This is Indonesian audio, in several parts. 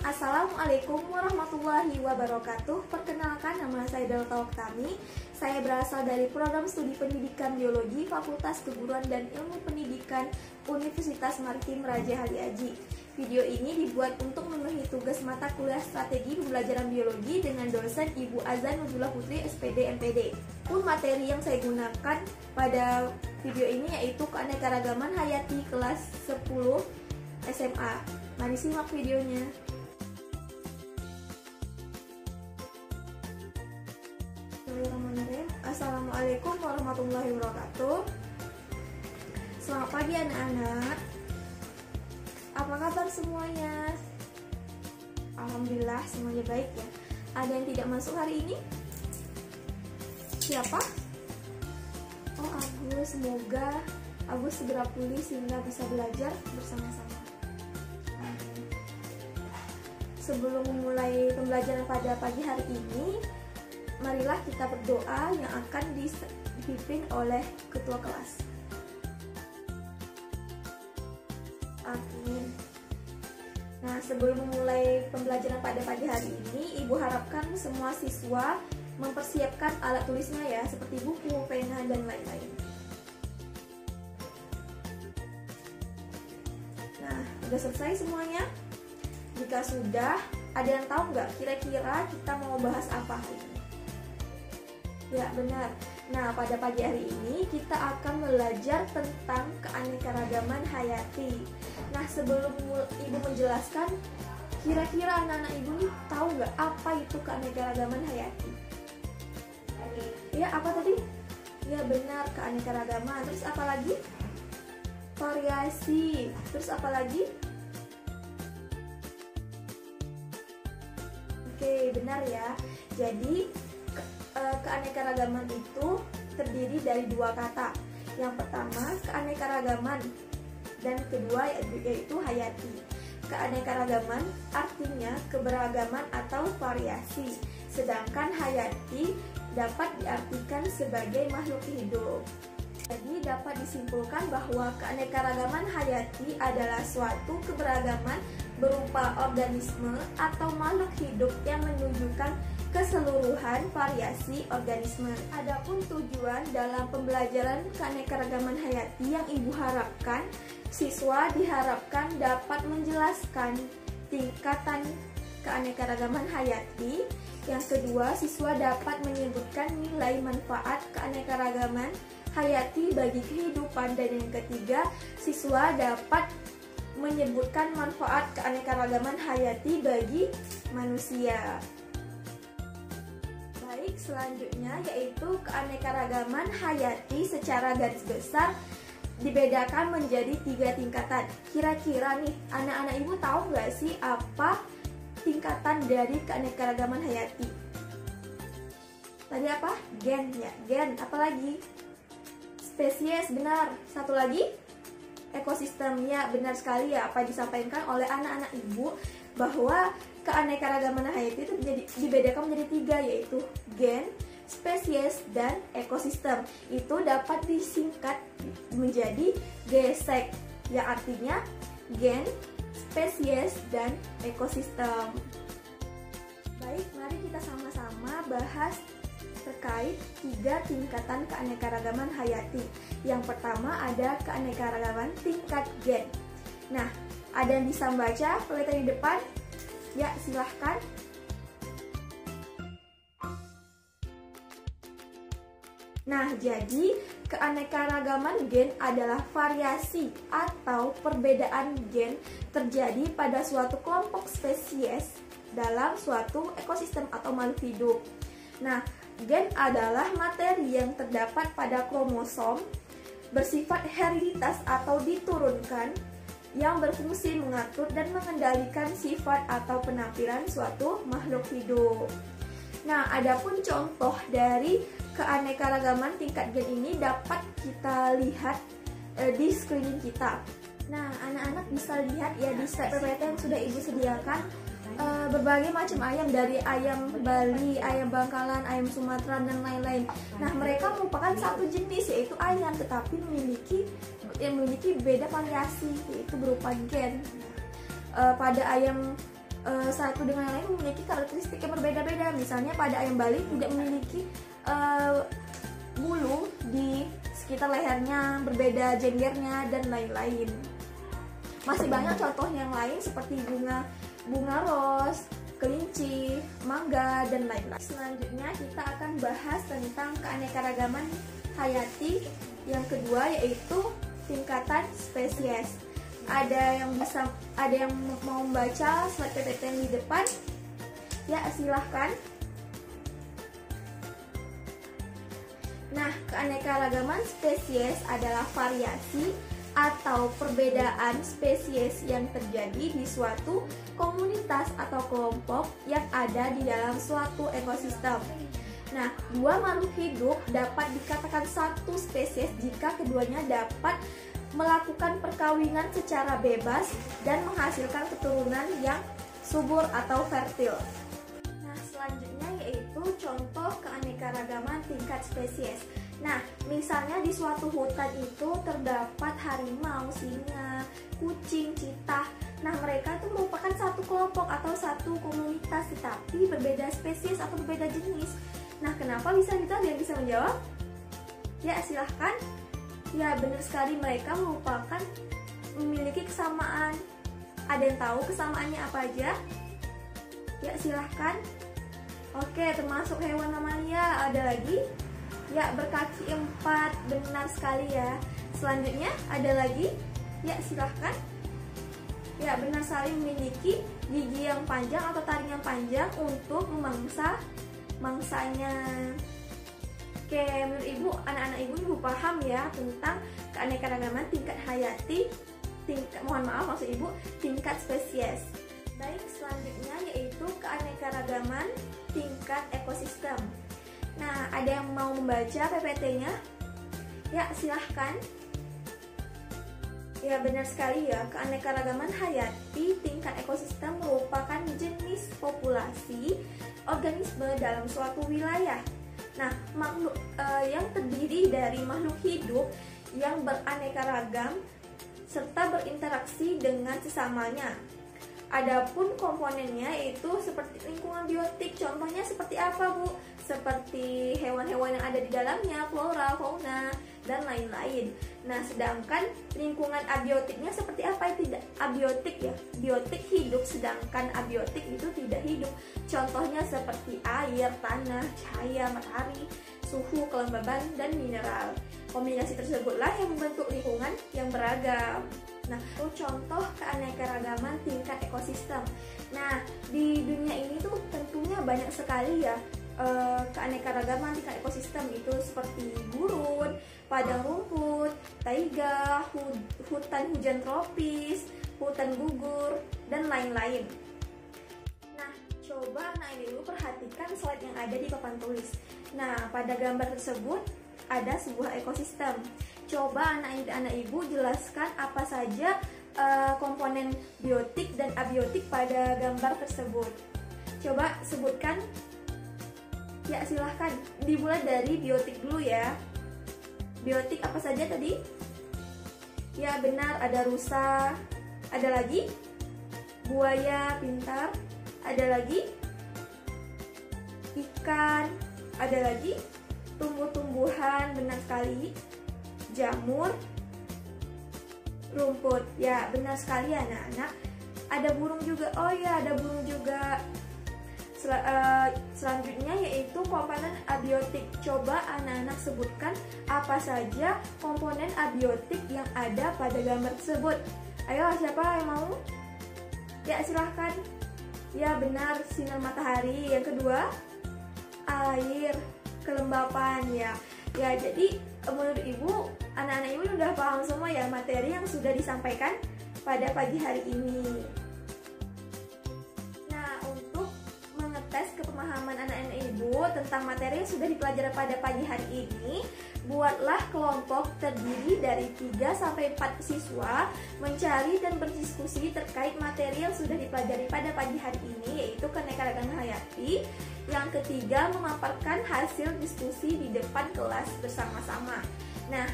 Assalamualaikum warahmatullahi wabarakatuh Perkenalkan nama saya Delta Oktami Saya berasal dari program studi pendidikan biologi Fakultas Keguruan dan Ilmu Pendidikan Universitas Maritim Raja Hali Aji Video ini dibuat untuk memenuhi tugas mata kuliah strategi pembelajaran biologi dengan dosen Ibu Azan Nujula Putri SPD MPD. Pun materi yang saya gunakan pada video ini yaitu keanekaragaman hayati kelas 10 SMA. Mari simak videonya. Assalamualaikum warahmatullahi wabarakatuh. Selamat pagi anak-anak. Apa kabar semuanya? Alhamdulillah semuanya baik ya. Ada yang tidak masuk hari ini? Siapa? Oh Agus, semoga Agus segera pulih sehingga bisa belajar bersama-sama. Sebelum memulai pembelajaran pada pagi hari ini, marilah kita berdoa yang akan dipimpin oleh ketua kelas. Amin. Nah, sebelum memulai pembelajaran pada pagi hari ini, Ibu harapkan semua siswa mempersiapkan alat tulisnya ya, seperti buku, pena, dan lain-lain. Nah, sudah selesai semuanya? Jika sudah, ada yang tahu nggak kira-kira kita mau bahas apa hari ini? Ya, benar. Nah, pada pagi hari ini kita akan belajar tentang keanekaragaman hayati. Nah, sebelum Ibu menjelaskan, kira-kira anak-anak Ibu nih tahu nggak apa itu keanekaragaman hayati? Ya, apa tadi? Ya, benar, keanekaragaman. Terus apa lagi? Variasi. Terus apa lagi? Oke, benar ya. Jadi, ke, e, keanekaragaman itu terdiri dari dua kata. Yang pertama, keanekaragaman dan kedua yaitu hayati. Keanekaragaman artinya keberagaman atau variasi, sedangkan hayati dapat diartikan sebagai makhluk hidup. Jadi dapat disimpulkan bahwa keanekaragaman hayati adalah suatu keberagaman berupa organisme atau makhluk hidup yang menunjukkan keseluruhan variasi organisme. Adapun tujuan dalam pembelajaran keanekaragaman hayati yang Ibu harapkan, siswa diharapkan dapat menjelaskan tingkatan keanekaragaman hayati. Yang kedua, siswa dapat menyebutkan nilai manfaat keanekaragaman hayati bagi kehidupan dan yang ketiga siswa dapat menyebutkan manfaat keanekaragaman hayati bagi manusia. Selanjutnya yaitu keanekaragaman hayati secara garis besar dibedakan menjadi tiga tingkatan. Kira-kira nih, anak-anak ibu tahu nggak sih apa tingkatan dari keanekaragaman hayati? Tadi apa? Gen ya, gen. Apalagi? spesies benar satu lagi ekosistemnya benar sekali ya apa disampaikan oleh anak-anak ibu bahwa keanekaragaman hayati itu menjadi, dibedakan menjadi tiga yaitu gen, spesies, dan ekosistem itu dapat disingkat menjadi GESEK yang artinya gen, spesies, dan ekosistem baik mari kita sama-sama bahas terkait tiga tingkatan keanekaragaman hayati. Yang pertama ada keanekaragaman tingkat gen. Nah, ada yang bisa membaca letter di depan? Ya, silahkan. Nah, jadi keanekaragaman gen adalah variasi atau perbedaan gen terjadi pada suatu kelompok spesies dalam suatu ekosistem atau makhluk hidup. Nah, Gen adalah materi yang terdapat pada kromosom bersifat hereditas atau diturunkan yang berfungsi mengatur dan mengendalikan sifat atau penampilan suatu makhluk hidup. Nah, adapun contoh dari keanekaragaman tingkat gen ini dapat kita lihat e, di screening kita. Nah, anak-anak bisa lihat ya di slide PPT yang sudah Ibu sediakan uh, berbagai macam ayam dari ayam Bali, ayam Bangkalan, ayam Sumatera dan lain-lain. Nah, mereka merupakan satu jenis yaitu ayam tetapi memiliki yang memiliki beda variasi yaitu berupa gen. Uh, pada ayam uh, satu dengan yang lain memiliki karakteristik yang berbeda-beda. Misalnya pada ayam Bali tidak memiliki uh, bulu di sekitar lehernya, berbeda jenggernya dan lain-lain. Masih banyak contoh yang lain seperti bunga bunga ros, kelinci, mangga dan lain-lain. Selanjutnya kita akan bahas tentang keanekaragaman hayati. Yang kedua yaitu tingkatan spesies. Ada yang bisa ada yang mau membaca slide PPT di depan? Ya silahkan. Nah, keanekaragaman spesies adalah variasi atau perbedaan spesies yang terjadi di suatu komunitas atau kelompok yang ada di dalam suatu ekosistem. Nah, dua makhluk hidup dapat dikatakan satu spesies jika keduanya dapat melakukan perkawinan secara bebas dan menghasilkan keturunan yang subur atau fertil. Nah, selanjutnya yaitu contoh keanekaragaman tingkat spesies. Nah, misalnya di suatu hutan itu terdapat harimau, singa, kucing, citah. Nah, mereka itu merupakan satu kelompok atau satu komunitas, tetapi berbeda spesies atau berbeda jenis. Nah, kenapa bisa gitu? Ada yang bisa menjawab? Ya, silahkan. Ya, benar sekali mereka merupakan memiliki kesamaan. Ada yang tahu kesamaannya apa aja? Ya, silahkan. Oke, termasuk hewan mamalia. Ada lagi? Ya, berkaki empat. Benar sekali ya. Selanjutnya, ada lagi? Ya, silahkan. Ya, benar sekali memiliki gigi yang panjang atau taring yang panjang untuk memangsa mangsanya. Oke, menurut ibu, anak-anak ibu ibu paham ya tentang keanekaragaman tingkat hayati, tingkat mohon maaf maksud ibu tingkat spesies. Baik, selanjutnya yaitu keanekaragaman tingkat ekosistem. Nah, ada yang mau membaca PPT-nya? Ya, silahkan. Ya, benar sekali ya. Keanekaragaman hayati tingkat ekosistem merupakan jenis populasi organisme dalam suatu wilayah Nah, makhluk uh, yang terdiri dari makhluk hidup yang beraneka ragam serta berinteraksi dengan sesamanya. Adapun komponennya itu seperti lingkungan biotik. Contohnya seperti apa, Bu? Seperti hewan-hewan yang ada di dalamnya, flora, fauna, dan lain-lain. Nah, sedangkan lingkungan abiotiknya seperti apa? Tidak abiotik ya. Biotik hidup sedangkan abiotik itu tidak hidup. Contohnya seperti air, tanah, cahaya, matahari, suhu, kelembaban, dan mineral. Kombinasi tersebutlah yang membentuk lingkungan yang beragam. Nah, itu contoh keanekaragaman tingkat ekosistem. Nah, di dunia ini tuh tentunya banyak sekali ya uh, keanekaragaman tingkat ekosistem itu seperti gurun, padang rumput, taiga, hutan hujan tropis, hutan gugur, dan lain-lain. Nah, coba anak ibu perhatikan slide yang ada di papan tulis. Nah, pada gambar tersebut ada sebuah ekosistem. Coba anak-anak ibu jelaskan apa saja uh, komponen biotik dan abiotik pada gambar tersebut. Coba sebutkan. Ya, silahkan. Dimulai dari biotik dulu ya. Biotik apa saja tadi? Ya, benar. Ada rusa. Ada lagi? Buaya pintar. Ada lagi? Ikan. Ada lagi? Tumbuh-tumbuhan. Benar sekali jamur, rumput. Ya, benar sekali anak-anak. Ada burung juga. Oh ya, ada burung juga. Sel uh, selanjutnya yaitu komponen abiotik. Coba anak-anak sebutkan apa saja komponen abiotik yang ada pada gambar tersebut. Ayo, siapa yang mau? Ya, silahkan. Ya, benar, sinar matahari. Yang kedua, air, kelembapan ya. Ya, jadi menurut ibu anak-anak ibu udah paham semua ya materi yang sudah disampaikan pada pagi hari ini. Nah untuk mengetes kepemahaman anak-anak ibu tentang materi yang sudah dipelajari pada pagi hari ini buatlah kelompok terdiri dari 3 sampai 4 siswa mencari dan berdiskusi terkait materi yang sudah dipelajari pada pagi hari ini yaitu keanekaragaman hayati yang ketiga, memaparkan hasil diskusi di depan kelas bersama-sama. Nah,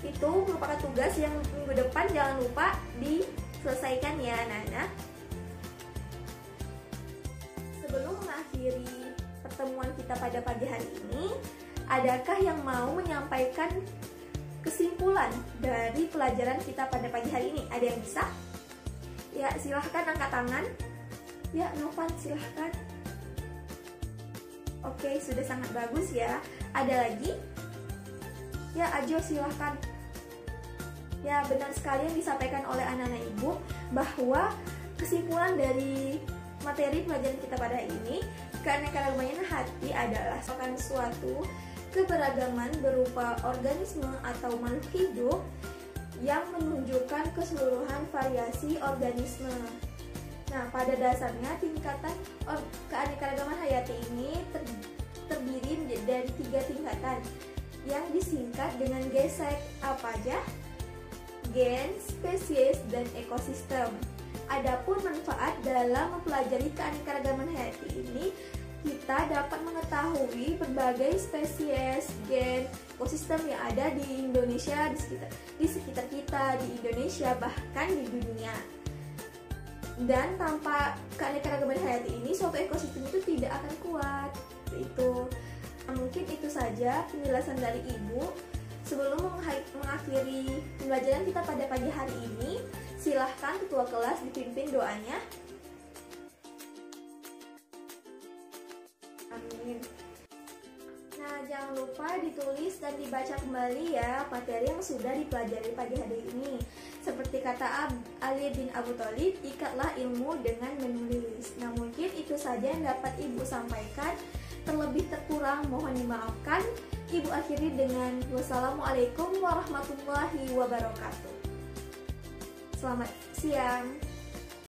itu merupakan tugas yang minggu depan jangan lupa diselesaikan ya anak-anak. mengakhiri pertemuan kita pada pagi hari ini, adakah yang mau menyampaikan kesimpulan dari pelajaran kita pada pagi hari ini? Ada yang bisa? Ya, silahkan angkat tangan. Ya, Novan silahkan. Oke, sudah sangat bagus ya. Ada lagi? Ya, Ajo silahkan. Ya, benar sekali yang disampaikan oleh anak-anak ibu bahwa kesimpulan dari materi pelajaran kita pada hari ini keanekaragaman hati adalah merupakan suatu keberagaman berupa organisme atau makhluk hidup yang menunjukkan keseluruhan variasi organisme. Nah, pada dasarnya tingkatan keanekaragaman hayati ini ter terdiri dari tiga tingkatan yang disingkat dengan GESEK apa aja? Gen, spesies, dan ekosistem. Adapun manfaat dalam mempelajari keanekaragaman hayati ini kita dapat mengetahui berbagai spesies, gen, ekosistem yang ada di Indonesia, di sekitar, di sekitar kita, di Indonesia, bahkan di dunia. Dan tanpa keanekaragaman hayati ini, suatu ekosistem itu tidak akan kuat. Itu nah, mungkin itu saja penjelasan dari Ibu. Sebelum mengakhiri pembelajaran kita pada pagi hari ini, silahkan ketua kelas dipimpin doanya. Ditulis dan dibaca kembali ya materi yang sudah dipelajari pagi hari ini. Seperti kata Ali bin Abu Thalib, ikatlah ilmu dengan menulis. Nah, mungkin itu saja yang dapat Ibu sampaikan. Terlebih terkurang mohon dimaafkan. Ibu akhiri dengan wassalamualaikum warahmatullahi wabarakatuh. Selamat siang.